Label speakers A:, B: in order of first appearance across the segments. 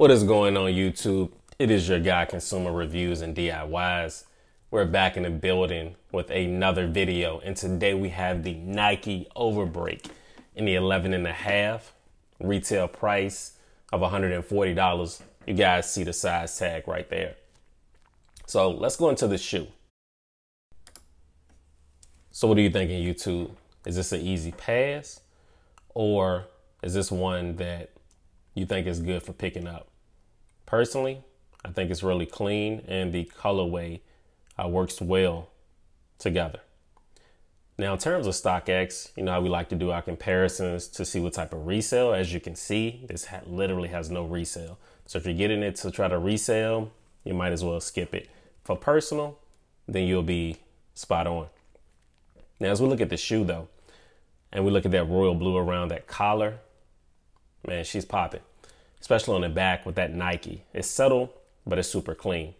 A: What is going on YouTube? It is your guy Consumer Reviews and DIYs. We're back in the building with another video and today we have the Nike Overbreak in the 11 and a half retail price of $140. You guys see the size tag right there. So let's go into the shoe. So what are you thinking YouTube? Is this an easy pass or is this one that you think is good for picking up? Personally, I think it's really clean and the colorway uh, works well together. Now, in terms of StockX, you know how we like to do our comparisons to see what type of resale. As you can see, this literally has no resale. So if you're getting it to try to resell, you might as well skip it. For personal, then you'll be spot on. Now, as we look at the shoe though, and we look at that royal blue around that collar, man, she's popping, especially on the back with that Nike. It's subtle, but it's super clean.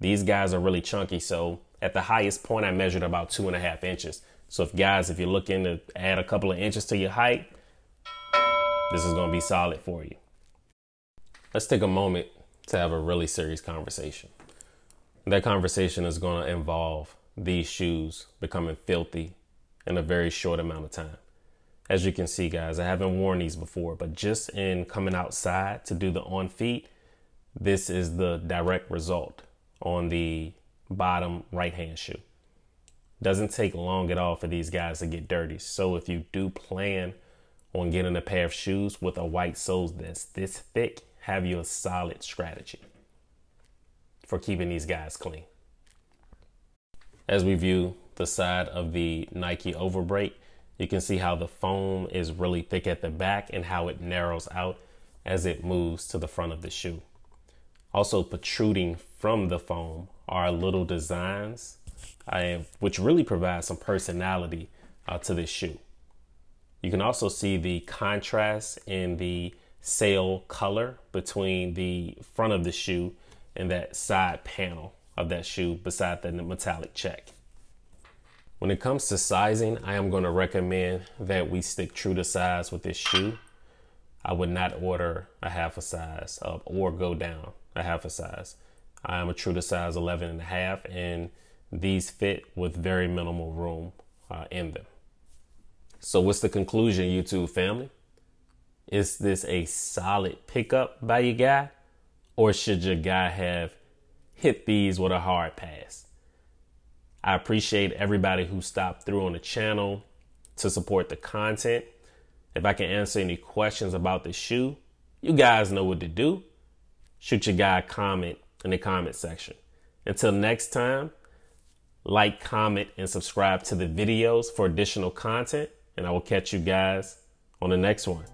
A: These guys are really chunky, so at the highest point, I measured about two and a half inches. So if guys, if you're looking to add a couple of inches to your height, this is gonna be solid for you. Let's take a moment to have a really serious conversation. That conversation is gonna involve these shoes becoming filthy in a very short amount of time. As you can see, guys, I haven't worn these before, but just in coming outside to do the on feet, this is the direct result on the bottom right hand shoe. Doesn't take long at all for these guys to get dirty. So if you do plan on getting a pair of shoes with a white sole that's this thick, have you a solid strategy for keeping these guys clean. As we view the side of the Nike Overbreak, you can see how the foam is really thick at the back and how it narrows out as it moves to the front of the shoe. Also protruding from the foam are little designs, which really provide some personality uh, to this shoe. You can also see the contrast in the sail color between the front of the shoe and that side panel of that shoe beside the metallic check. When it comes to sizing, I am going to recommend that we stick true to size with this shoe. I would not order a half a size up or go down a half a size. I am a true to size 11 and a half and these fit with very minimal room uh, in them. So what's the conclusion, YouTube family? Is this a solid pickup by your guy or should your guy have hit these with a hard pass? I appreciate everybody who stopped through on the channel to support the content. If I can answer any questions about the shoe, you guys know what to do. Shoot your guy a comment in the comment section. Until next time, like, comment, and subscribe to the videos for additional content, and I will catch you guys on the next one.